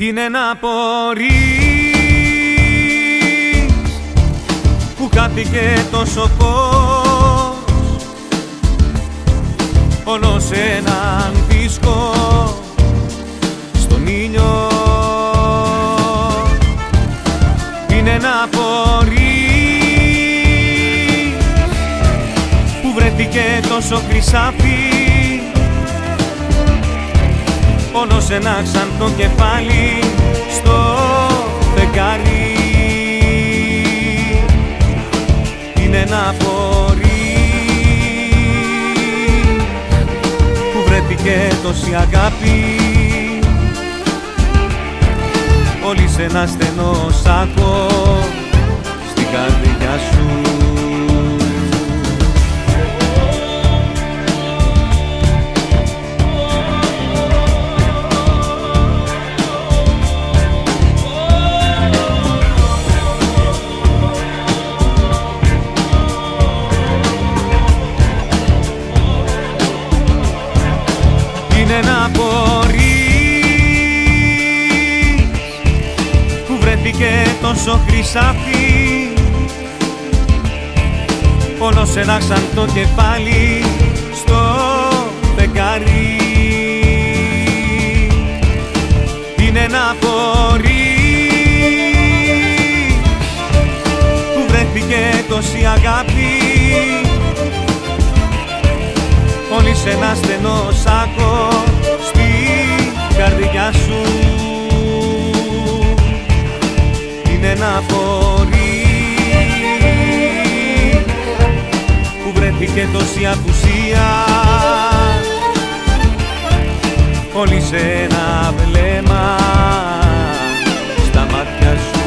είναι να απορείς που χάθηκε τόσο πώς όλο σε έναν δίσκο στον ήλιο. Είναι να απορείς που βρέθηκε τόσο χρυσάφι Μόνο σε ένα το κεφάλι στο φεγγάρι. Είναι να μπορεί που βρέθηκε τόση αγάπη. Όλοι σε ένα στενό σάκο στην καρδιά σου τόσο χρυσάφι. Όλο σε σαν το κεφάλι στο φεγγάρι. Είναι να μπορείς που βρέθηκε τόση αγάπη. Όλοι σε ένα στενό σάκο καρδιά σου είναι να μπορεί που βρέθηκε τόση απουσία. Όλοι σε ένα βλέμμα στα μάτια σου.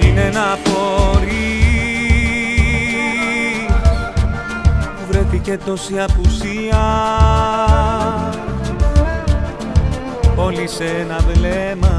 Είναι να και τόση απουσία όλοι σε ένα βλέμμα